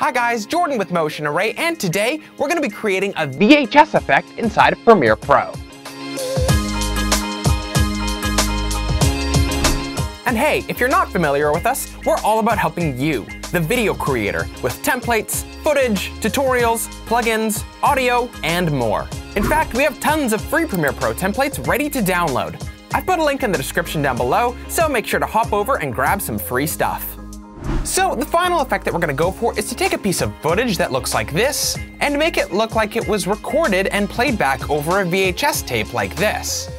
Hi guys, Jordan with Motion Array, and today we're going to be creating a VHS effect inside of Premiere Pro. And hey, if you're not familiar with us, we're all about helping you, the video creator, with templates, footage, tutorials, plugins, audio, and more. In fact, we have tons of free Premiere Pro templates ready to download. I've put a link in the description down below, so make sure to hop over and grab some free stuff. So the final effect that we're gonna go for is to take a piece of footage that looks like this and make it look like it was recorded and played back over a VHS tape like this.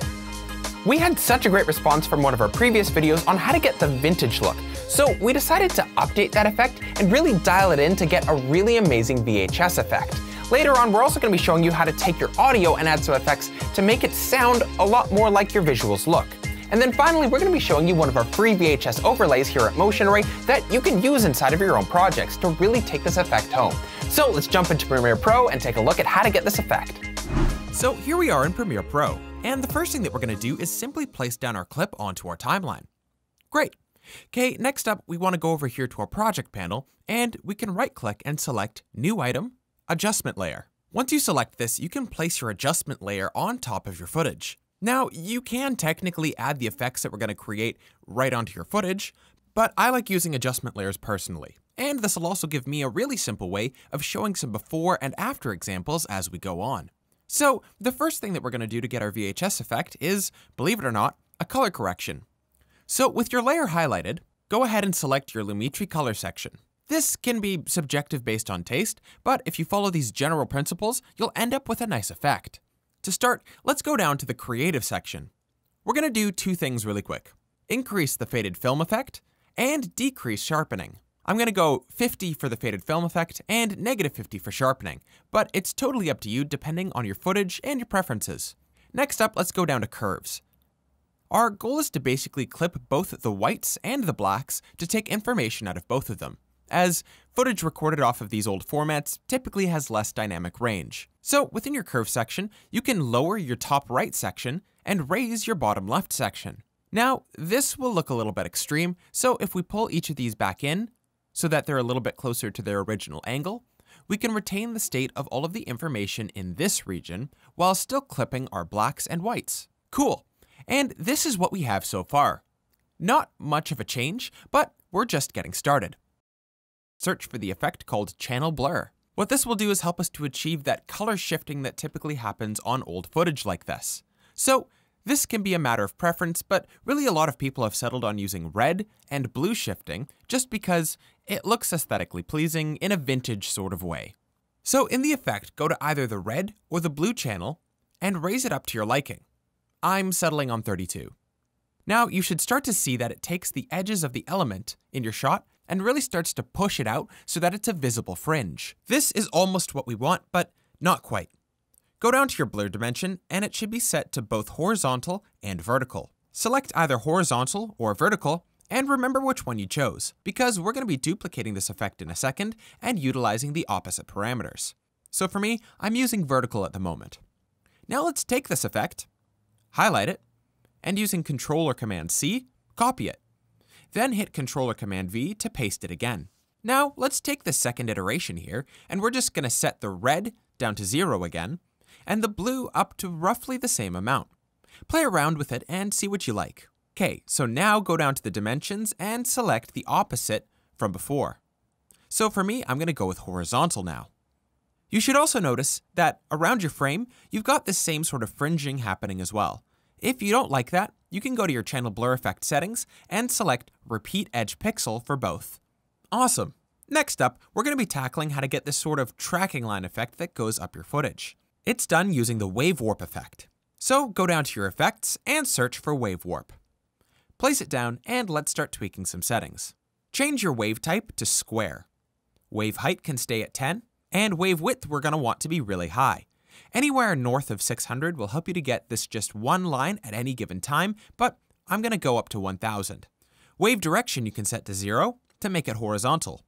We had such a great response from one of our previous videos on how to get the vintage look, so we decided to update that effect and really dial it in to get a really amazing VHS effect. Later on, we're also going to be showing you how to take your audio and add some effects to make it sound a lot more like your visuals look. And then finally, we're going to be showing you one of our free VHS overlays here at Motion Array that you can use inside of your own projects to really take this effect home. So let's jump into Premiere Pro and take a look at how to get this effect. So here we are in Premiere Pro, and the first thing that we're going to do is simply place down our clip onto our timeline. Great. Okay, next up, we want to go over here to our project panel, and we can right click and select New Item, Adjustment Layer. Once you select this, you can place your adjustment layer on top of your footage. Now, you can technically add the effects that we're going to create right onto your footage, but I like using adjustment layers personally. And this will also give me a really simple way of showing some before and after examples as we go on. So, the first thing that we're going to do to get our VHS effect is, believe it or not, a color correction. So, with your layer highlighted, go ahead and select your Lumetri color section. This can be subjective based on taste, but if you follow these general principles, you'll end up with a nice effect. To start, let's go down to the creative section. We're going to do two things really quick. Increase the faded film effect and decrease sharpening. I'm going to go 50 for the faded film effect and negative 50 for sharpening, but it's totally up to you depending on your footage and your preferences. Next up, let's go down to curves. Our goal is to basically clip both the whites and the blacks to take information out of both of them as footage recorded off of these old formats typically has less dynamic range. So within your curve section, you can lower your top right section and raise your bottom left section. Now, this will look a little bit extreme, so if we pull each of these back in, so that they're a little bit closer to their original angle, we can retain the state of all of the information in this region while still clipping our blacks and whites. Cool. And this is what we have so far. Not much of a change, but we're just getting started search for the effect called channel blur. What this will do is help us to achieve that color shifting that typically happens on old footage like this. So this can be a matter of preference, but really a lot of people have settled on using red and blue shifting just because it looks aesthetically pleasing in a vintage sort of way. So in the effect, go to either the red or the blue channel and raise it up to your liking. I'm settling on 32. Now you should start to see that it takes the edges of the element in your shot and really starts to push it out so that it's a visible fringe. This is almost what we want, but not quite. Go down to your blur dimension and it should be set to both horizontal and vertical. Select either horizontal or vertical and remember which one you chose, because we're going to be duplicating this effect in a second and utilizing the opposite parameters. So for me, I'm using vertical at the moment. Now let's take this effect, highlight it, and using Control or Command C, copy it. Then hit Ctrl or Command V to paste it again. Now let's take the second iteration here, and we're just going to set the red down to zero again, and the blue up to roughly the same amount. Play around with it and see what you like. Okay, so now go down to the dimensions and select the opposite from before. So for me, I'm going to go with horizontal now. You should also notice that around your frame, you've got this same sort of fringing happening as well. If you don't like that, you can go to your channel blur effect settings and select repeat edge pixel for both. Awesome. Next up, we're going to be tackling how to get this sort of tracking line effect that goes up your footage. It's done using the wave warp effect. So go down to your effects and search for wave warp. Place it down and let's start tweaking some settings. Change your wave type to square. Wave height can stay at 10, and wave width we're going to want to be really high. Anywhere north of 600 will help you to get this just one line at any given time, but I'm going to go up to 1000. Wave direction you can set to 0 to make it horizontal.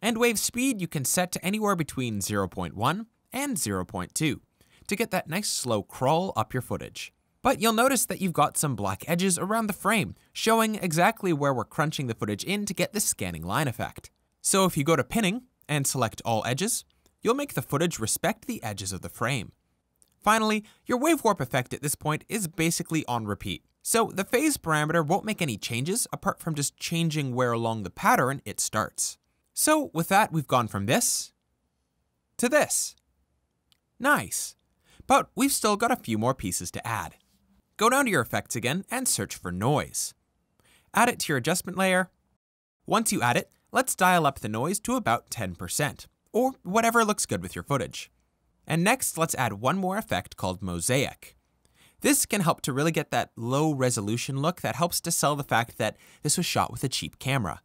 And wave speed you can set to anywhere between 0.1 and 0.2 to get that nice slow crawl up your footage. But you'll notice that you've got some black edges around the frame, showing exactly where we're crunching the footage in to get this scanning line effect. So if you go to pinning and select all edges, you'll make the footage respect the edges of the frame. Finally, your wave warp effect at this point is basically on repeat. So the phase parameter won't make any changes apart from just changing where along the pattern it starts. So with that, we've gone from this to this. Nice. But we've still got a few more pieces to add. Go down to your effects again and search for noise. Add it to your adjustment layer. Once you add it, let's dial up the noise to about 10%, or whatever looks good with your footage. And next, let's add one more effect called Mosaic. This can help to really get that low resolution look that helps to sell the fact that this was shot with a cheap camera.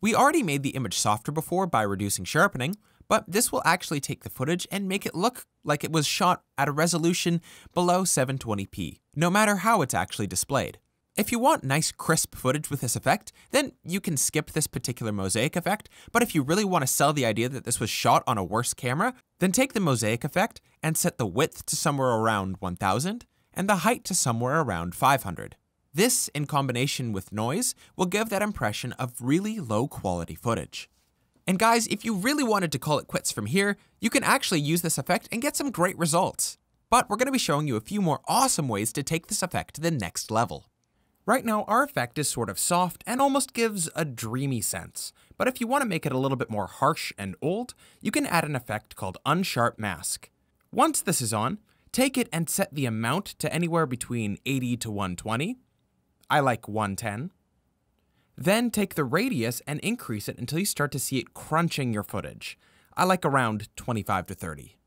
We already made the image softer before by reducing sharpening, but this will actually take the footage and make it look like it was shot at a resolution below 720p, no matter how it's actually displayed. If you want nice crisp footage with this effect, then you can skip this particular mosaic effect, but if you really want to sell the idea that this was shot on a worse camera, then take the mosaic effect and set the width to somewhere around 1000 and the height to somewhere around 500. This, in combination with noise, will give that impression of really low quality footage. And guys, if you really wanted to call it quits from here, you can actually use this effect and get some great results. But we're going to be showing you a few more awesome ways to take this effect to the next level. Right now, our effect is sort of soft and almost gives a dreamy sense. But if you want to make it a little bit more harsh and old, you can add an effect called Unsharp Mask. Once this is on, take it and set the amount to anywhere between 80 to 120. I like 110. Then take the radius and increase it until you start to see it crunching your footage. I like around 25 to 30.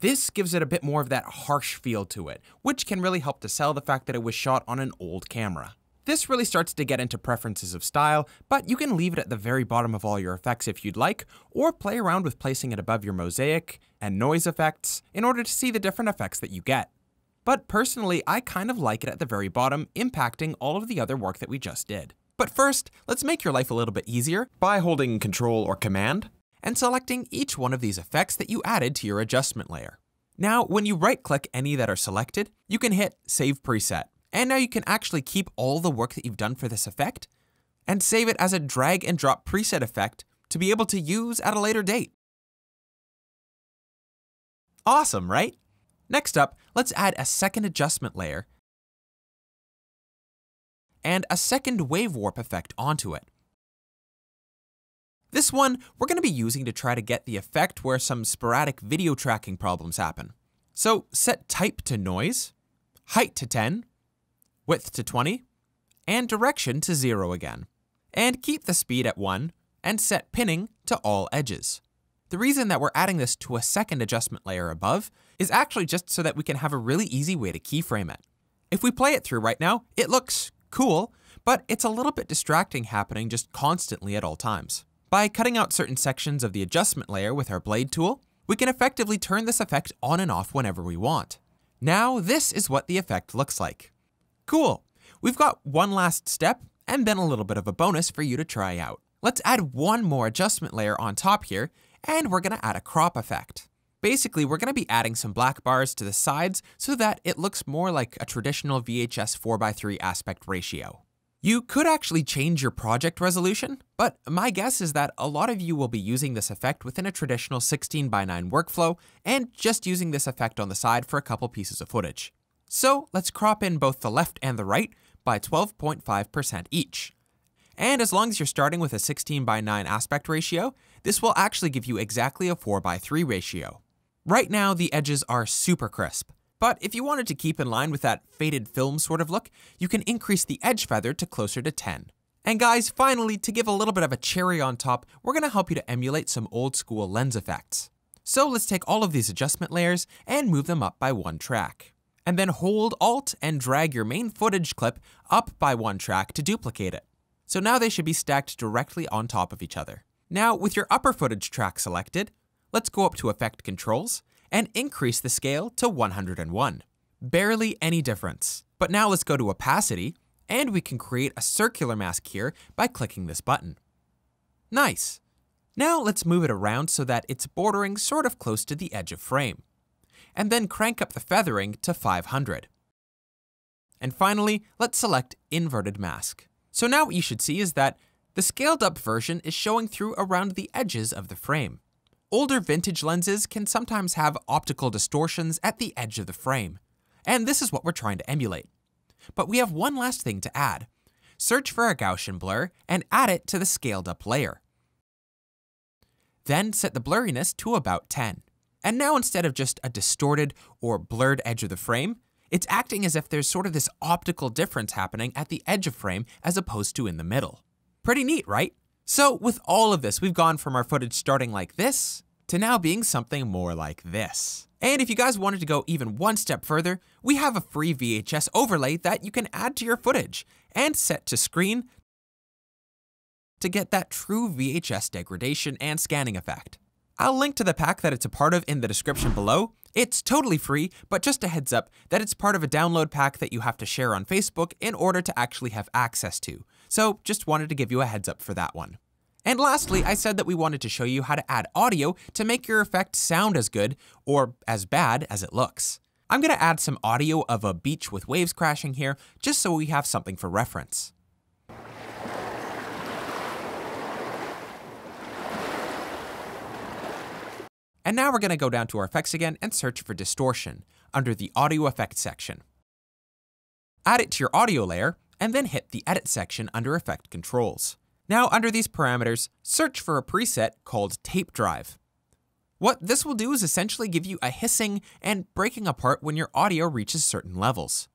This gives it a bit more of that harsh feel to it, which can really help to sell the fact that it was shot on an old camera. This really starts to get into preferences of style, but you can leave it at the very bottom of all your effects if you'd like, or play around with placing it above your mosaic and noise effects in order to see the different effects that you get. But personally, I kind of like it at the very bottom, impacting all of the other work that we just did. But first, let's make your life a little bit easier by holding Control or Command and selecting each one of these effects that you added to your adjustment layer. Now, when you right click any that are selected, you can hit Save Preset. And now you can actually keep all the work that you've done for this effect and save it as a drag and drop preset effect to be able to use at a later date. Awesome, right? Next up, let's add a second adjustment layer and a second wave warp effect onto it. This one we're going to be using to try to get the effect where some sporadic video tracking problems happen. So set type to noise, height to 10, width to 20, and direction to 0 again. And keep the speed at 1 and set pinning to all edges. The reason that we're adding this to a second adjustment layer above is actually just so that we can have a really easy way to keyframe it. If we play it through right now, it looks cool, but it's a little bit distracting happening just constantly at all times. By cutting out certain sections of the adjustment layer with our blade tool, we can effectively turn this effect on and off whenever we want. Now, this is what the effect looks like. Cool. We've got one last step and then a little bit of a bonus for you to try out. Let's add one more adjustment layer on top here, and we're gonna add a crop effect. Basically, we're going to be adding some black bars to the sides so that it looks more like a traditional VHS 4x3 aspect ratio. You could actually change your project resolution, but my guess is that a lot of you will be using this effect within a traditional 16x9 workflow and just using this effect on the side for a couple pieces of footage. So let's crop in both the left and the right by 12.5% each. And as long as you're starting with a 16 by 9 aspect ratio, this will actually give you exactly a 4 by 3 ratio. Right now, the edges are super crisp, but if you wanted to keep in line with that faded film sort of look, you can increase the edge feather to closer to 10. And guys, finally, to give a little bit of a cherry on top, we're going to help you to emulate some old school lens effects. So let's take all of these adjustment layers and move them up by one track. And then hold Alt and drag your main footage clip up by one track to duplicate it. So now they should be stacked directly on top of each other. Now, with your upper footage track selected, Let's go up to Effect Controls and increase the scale to 101. Barely any difference. But now let's go to Opacity, and we can create a circular mask here by clicking this button. Nice. Now let's move it around so that it's bordering sort of close to the edge of frame. And then crank up the feathering to 500. And finally, let's select Inverted Mask. So now what you should see is that The scaled up version is showing through around the edges of the frame. Older vintage lenses can sometimes have optical distortions at the edge of the frame, and this is what we're trying to emulate. But we have one last thing to add. Search for a Gaussian blur and add it to the scaled up layer. Then set the blurriness to about 10. And now instead of just a distorted or blurred edge of the frame, it's acting as if there's sort of this optical difference happening at the edge of frame as opposed to in the middle. Pretty neat, right? So with all of this, we've gone from our footage starting like this to now being something more like this. And if you guys wanted to go even one step further, we have a free VHS overlay that you can add to your footage and set to screen to get that true VHS degradation and scanning effect. I'll link to the pack that it's a part of in the description below. It's totally free, but just a heads up that it's part of a download pack that you have to share on Facebook in order to actually have access to. So just wanted to give you a heads up for that one. And lastly, I said that we wanted to show you how to add audio to make your effect sound as good or as bad as it looks. I'm going to add some audio of a beach with waves crashing here, just so we have something for reference. And now we're going to go down to our effects again and search for distortion under the audio effects section. Add it to your audio layer and then hit the edit section under effect controls. Now under these parameters, search for a preset called tape drive. What this will do is essentially give you a hissing and breaking apart when your audio reaches certain levels.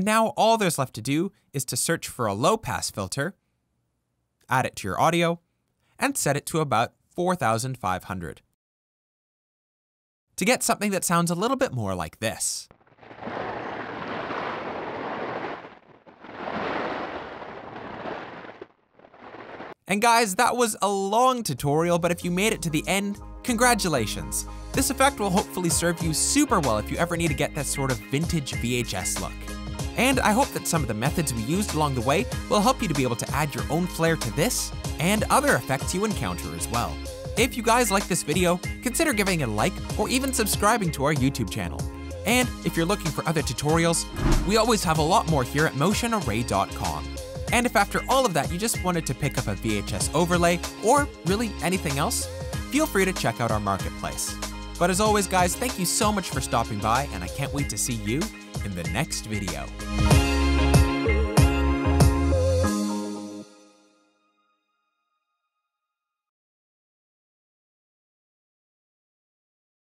And now all there's left to do is to search for a low pass filter, add it to your audio, and set it to about 4,500 to get something that sounds a little bit more like this. And guys, that was a long tutorial, but if you made it to the end, congratulations. This effect will hopefully serve you super well if you ever need to get that sort of vintage VHS look. And I hope that some of the methods we used along the way will help you to be able to add your own flair to this and other effects you encounter as well. If you guys like this video, consider giving it a like or even subscribing to our YouTube channel. And if you're looking for other tutorials, we always have a lot more here at motionarray.com. And if after all of that you just wanted to pick up a VHS overlay or really anything else, feel free to check out our marketplace. But as always guys, thank you so much for stopping by and I can't wait to see you in the next video.